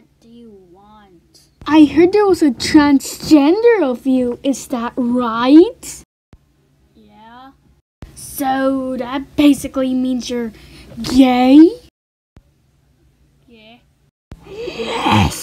What do you want? I heard there was a transgender of you. Is that right? Yeah. So that basically means you're gay? Yeah. Yes!